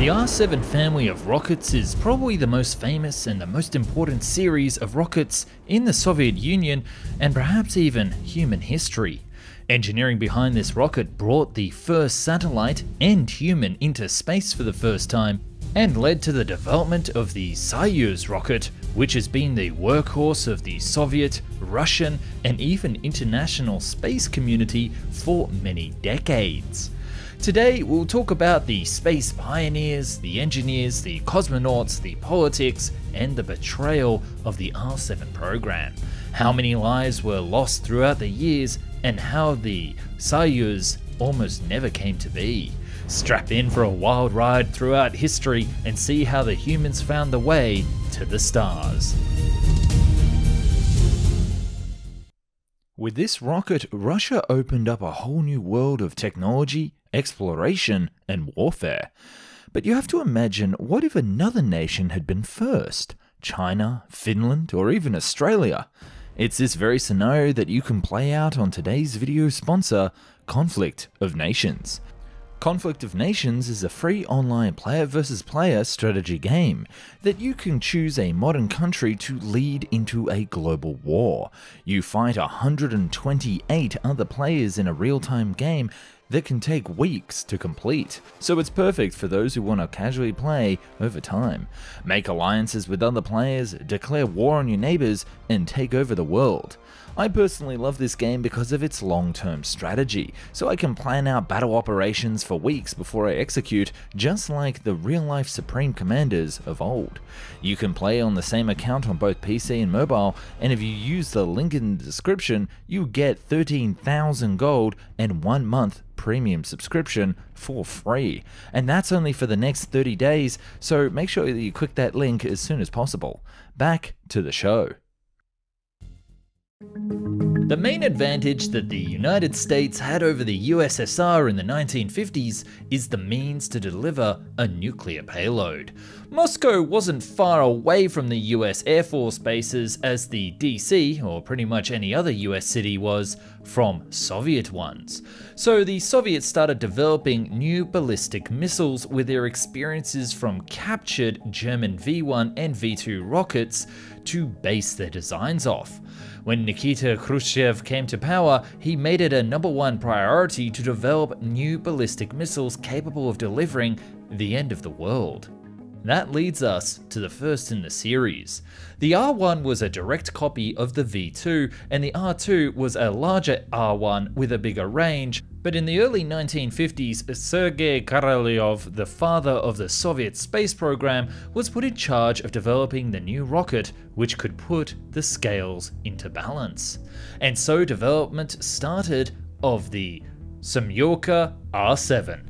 The R7 family of rockets is probably the most famous and the most important series of rockets in the Soviet Union and perhaps even human history. Engineering behind this rocket brought the first satellite and human into space for the first time and led to the development of the Soyuz rocket, which has been the workhorse of the Soviet, Russian, and even international space community for many decades. Today, we'll talk about the space pioneers, the engineers, the cosmonauts, the politics, and the betrayal of the R7 program. How many lives were lost throughout the years, and how the Soyuz almost never came to be. Strap in for a wild ride throughout history and see how the humans found the way to the stars. With this rocket, Russia opened up a whole new world of technology, exploration, and warfare. But you have to imagine what if another nation had been first? China, Finland, or even Australia? It's this very scenario that you can play out on today's video sponsor, Conflict of Nations. Conflict of Nations is a free online player versus player strategy game that you can choose a modern country to lead into a global war. You fight 128 other players in a real time game that can take weeks to complete, so it's perfect for those who want to casually play over time. Make alliances with other players, declare war on your neighbors, and take over the world. I personally love this game because of its long-term strategy, so I can plan out battle operations for weeks before I execute, just like the real-life Supreme Commanders of old. You can play on the same account on both PC and mobile, and if you use the link in the description, you get 13,000 gold and one month premium subscription for free. And that's only for the next 30 days, so make sure that you click that link as soon as possible. Back to the show. The main advantage that the United States had over the USSR in the 1950s is the means to deliver a nuclear payload. Moscow wasn't far away from the US Air Force bases as the DC, or pretty much any other US city, was from Soviet ones. So the Soviets started developing new ballistic missiles with their experiences from captured German V-1 and V-2 rockets to base their designs off. When Nikita Khrushchev came to power, he made it a number one priority to develop new ballistic missiles capable of delivering the end of the world. That leads us to the first in the series. The R1 was a direct copy of the V2, and the R2 was a larger R1 with a bigger range, but in the early 1950s, Sergei Korolev, the father of the Soviet space program, was put in charge of developing the new rocket, which could put the scales into balance. And so development started of the Semyorka R7.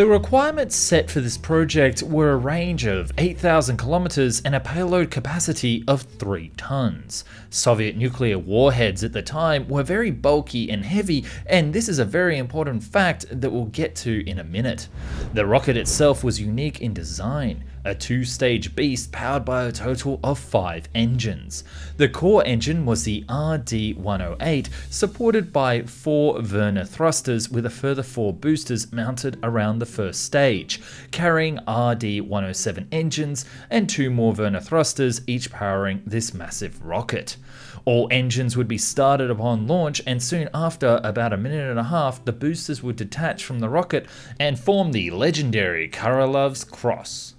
The requirements set for this project were a range of 8,000 kilometers and a payload capacity of 3 tons. Soviet nuclear warheads at the time were very bulky and heavy, and this is a very important fact that we'll get to in a minute. The rocket itself was unique in design a two-stage beast powered by a total of five engines. The core engine was the RD-108, supported by four vernier thrusters with a further four boosters mounted around the first stage, carrying RD-107 engines and two more vernier thrusters, each powering this massive rocket. All engines would be started upon launch, and soon after, about a minute and a half, the boosters would detach from the rocket and form the legendary Korolev's Cross.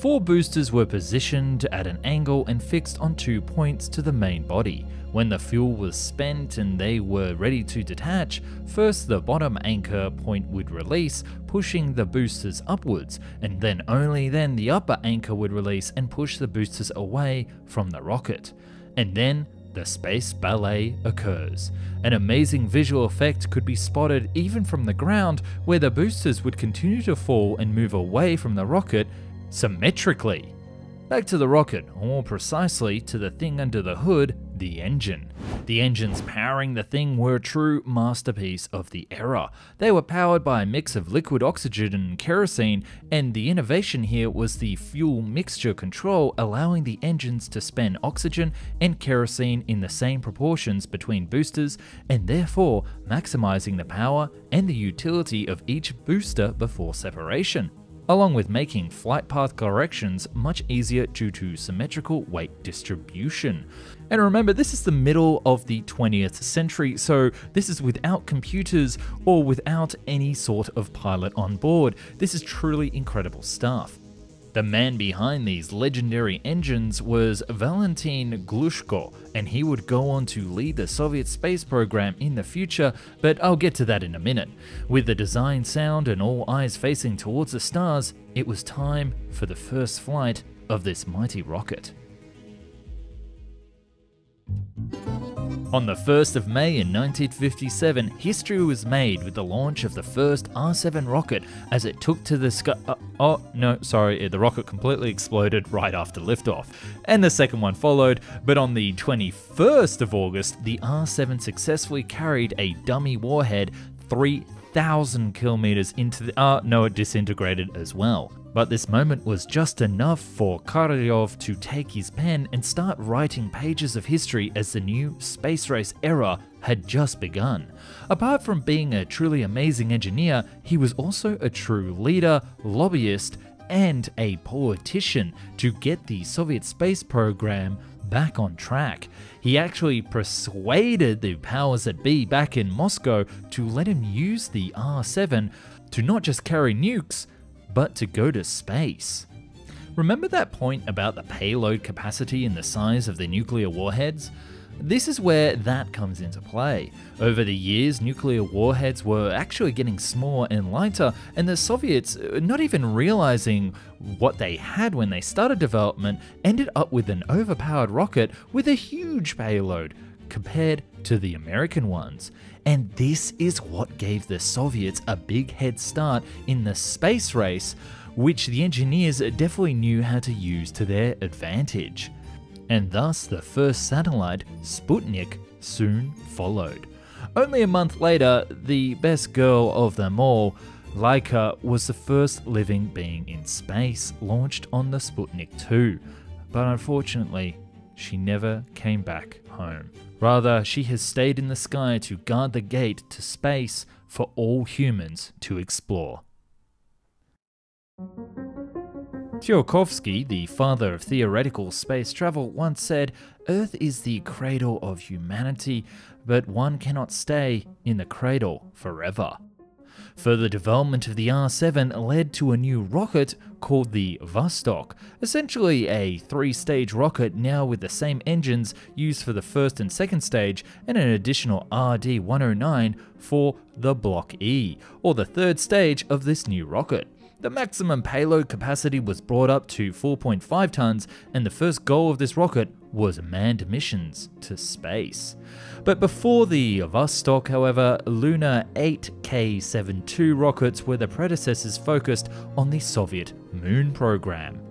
Four boosters were positioned at an angle and fixed on two points to the main body. When the fuel was spent and they were ready to detach, first the bottom anchor point would release, pushing the boosters upwards, and then only then the upper anchor would release and push the boosters away from the rocket. And then the space ballet occurs. An amazing visual effect could be spotted even from the ground, where the boosters would continue to fall and move away from the rocket symmetrically. Back to the rocket, or more precisely to the thing under the hood, the engine. The engines powering the thing were a true masterpiece of the era. They were powered by a mix of liquid oxygen and kerosene, and the innovation here was the fuel mixture control, allowing the engines to spend oxygen and kerosene in the same proportions between boosters, and therefore maximizing the power and the utility of each booster before separation along with making flight path corrections much easier due to symmetrical weight distribution. And remember, this is the middle of the 20th century, so this is without computers or without any sort of pilot on board. This is truly incredible stuff. The man behind these legendary engines was Valentin Glushko, and he would go on to lead the Soviet space program in the future, but I'll get to that in a minute. With the design sound and all eyes facing towards the stars, it was time for the first flight of this mighty rocket. On the 1st of May in 1957, history was made with the launch of the first R7 rocket as it took to the sky. Uh, oh, no, sorry, the rocket completely exploded right after liftoff. And the second one followed, but on the 21st of August, the R7 successfully carried a dummy warhead 3,000 kilometers into the. Uh, no, it disintegrated as well. But this moment was just enough for Korolyov to take his pen and start writing pages of history as the new space race era had just begun. Apart from being a truly amazing engineer, he was also a true leader, lobbyist, and a politician to get the Soviet space program back on track. He actually persuaded the powers that be back in Moscow to let him use the R 7 to not just carry nukes, but to go to space. Remember that point about the payload capacity and the size of the nuclear warheads? This is where that comes into play. Over the years, nuclear warheads were actually getting smaller and lighter, and the Soviets, uh, not even realizing what they had when they started development, ended up with an overpowered rocket with a huge payload compared to the American ones. And this is what gave the Soviets a big head start in the space race, which the engineers definitely knew how to use to their advantage. And thus, the first satellite, Sputnik, soon followed. Only a month later, the best girl of them all, Laika, was the first living being in space launched on the Sputnik 2. But unfortunately, she never came back home. Rather, she has stayed in the sky to guard the gate to space for all humans to explore. Tsiolkovsky, the father of theoretical space travel, once said, Earth is the cradle of humanity, but one cannot stay in the cradle forever. Further development of the R7 led to a new rocket called the Vostok, essentially a three stage rocket now with the same engines used for the first and second stage, and an additional RD 109 for the Block E, or the third stage of this new rocket. The maximum payload capacity was brought up to 4.5 tons, and the first goal of this rocket was manned missions to space. But before the Vostok, however, Luna 8K72 rockets were the predecessors focused on the Soviet moon program.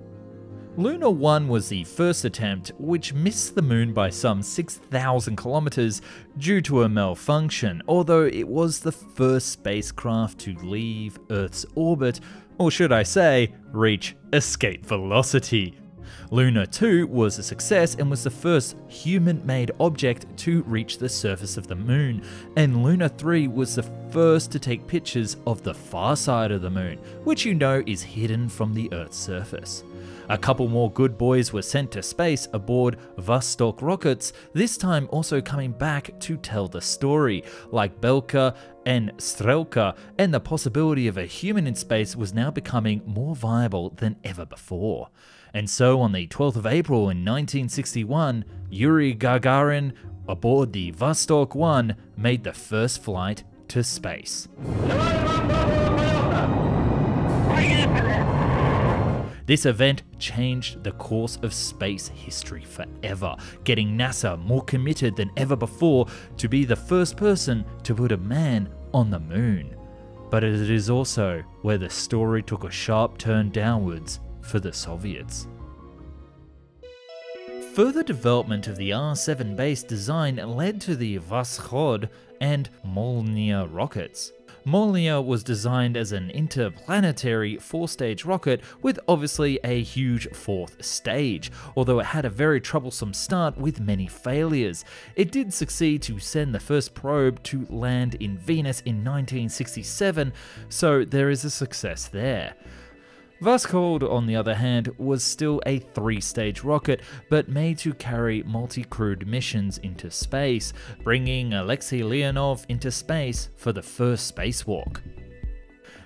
Luna 1 was the first attempt, which missed the moon by some 6,000 kilometers due to a malfunction, although it was the first spacecraft to leave Earth's orbit or should I say, reach escape velocity. Luna 2 was a success and was the first human made object to reach the surface of the moon, and Luna 3 was the first to take pictures of the far side of the moon, which you know is hidden from the Earth's surface. A couple more good boys were sent to space aboard Vostok rockets, this time also coming back to tell the story, like Belka and Strelka, and the possibility of a human in space was now becoming more viable than ever before. And so on the 12th of April in 1961, Yuri Gagarin aboard the Vostok 1 made the first flight to space. This event changed the course of space history forever, getting NASA more committed than ever before to be the first person to put a man on the moon. But it is also where the story took a sharp turn downwards for the Soviets. Further development of the R7 base design led to the Voskhod and Molniya rockets. Molniya was designed as an interplanetary four-stage rocket with obviously a huge fourth stage, although it had a very troublesome start with many failures. It did succeed to send the first probe to land in Venus in 1967, so there is a success there. Voskhod, on the other hand, was still a three stage rocket, but made to carry multi crewed missions into space, bringing Alexei Leonov into space for the first spacewalk.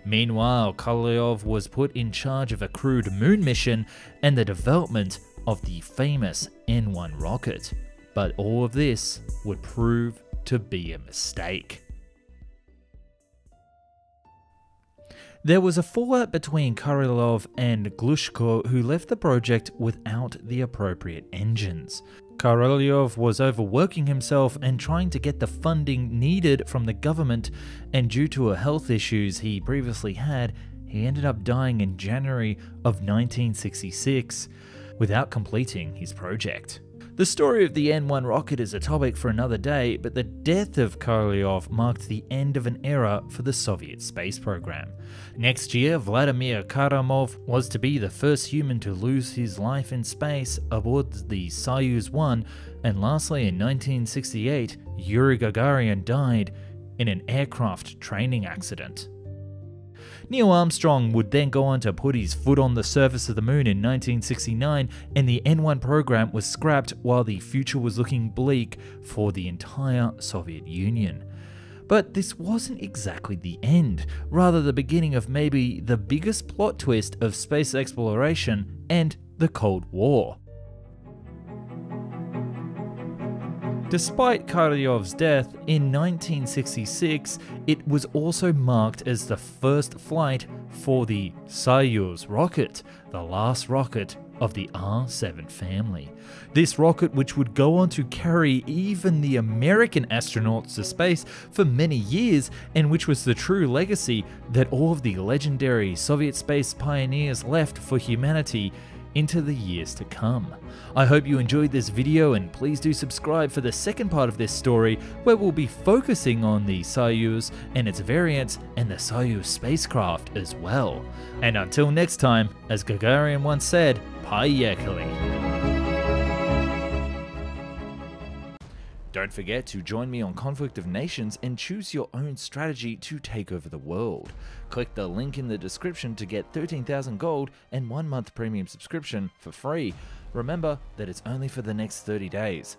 Meanwhile, Korolev was put in charge of a crewed moon mission and the development of the famous N 1 rocket. But all of this would prove to be a mistake. There was a fallout between Korolev and Glushko, who left the project without the appropriate engines. Korolev was overworking himself and trying to get the funding needed from the government, and due to health issues he previously had, he ended up dying in January of 1966 without completing his project. The story of the N1 rocket is a topic for another day, but the death of Korolev marked the end of an era for the Soviet space program. Next year, Vladimir Kerimov was to be the first human to lose his life in space aboard the Soyuz 1, and lastly, in 1968, Yuri Gagarin died in an aircraft training accident. Neil Armstrong would then go on to put his foot on the surface of the moon in 1969, and the N1 program was scrapped while the future was looking bleak for the entire Soviet Union. But this wasn't exactly the end, rather, the beginning of maybe the biggest plot twist of space exploration and the Cold War. Despite Korolev's death in 1966, it was also marked as the first flight for the Soyuz rocket, the last rocket of the R7 family. This rocket, which would go on to carry even the American astronauts to space for many years, and which was the true legacy that all of the legendary Soviet space pioneers left for humanity into the years to come. I hope you enjoyed this video and please do subscribe for the second part of this story where we'll be focusing on the Soyuz and its variants and the Soyuz spacecraft as well. And until next time, as Gagarin once said, Poyekali. Don't forget to join me on Conflict of Nations and choose your own strategy to take over the world. Click the link in the description to get 13,000 gold and one month premium subscription for free. Remember that it's only for the next 30 days.